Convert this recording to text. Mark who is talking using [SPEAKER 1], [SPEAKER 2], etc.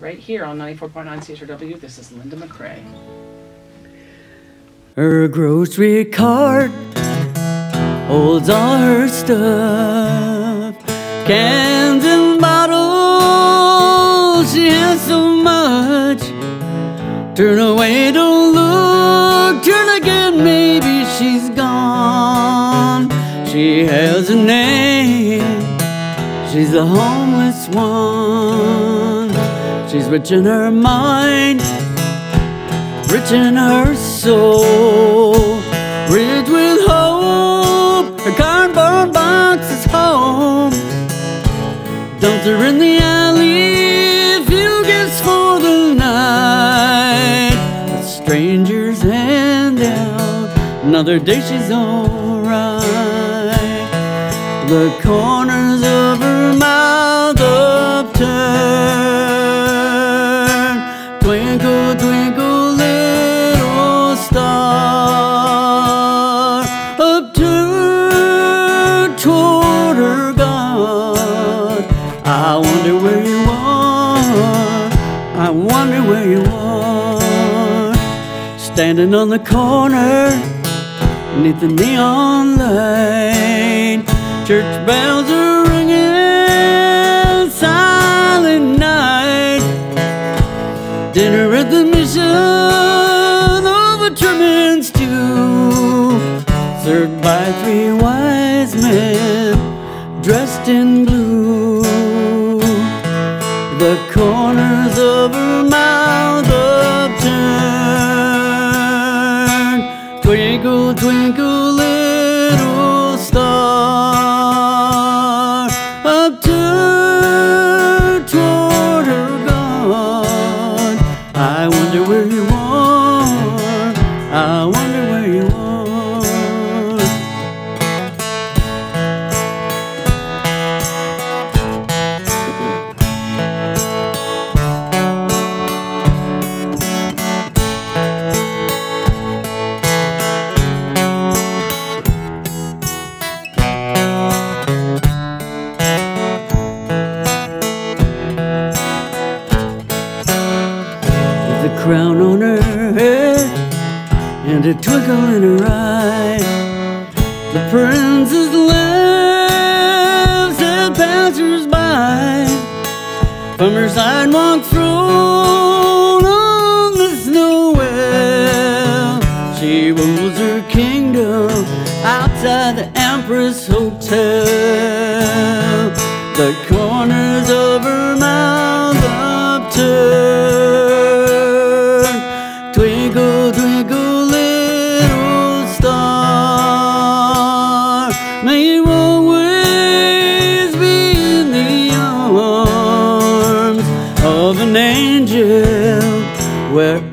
[SPEAKER 1] right here on 94.9 CHRW. This is Linda McRae.
[SPEAKER 2] Her grocery cart holds all her stuff, cans and bottles. She has so much. Turn away, don't look. Turn again, maybe she's gone. She has a name. She's a homeless one. She's rich in her mind rich in her soul, rich with hope. Her cardboard box is home. Dumped her in the alley, few gifts for the night. A stranger's hand out, another day she's alright. The corners of her toward her God. I wonder where you are. I wonder where you are. Standing on the corner, neath the neon light. Church bells are ringing, silent night. Dinner at the mission of a stew, served by three wise men dressed in blue. The corners of her mouth upturned, twinkle, twinkle, little star, on her head and a twinkle in her eye. The princess laughs at passers-by from her sidewalk throne on the snow well. She rules her kingdom outside the Empress Hotel. The corner where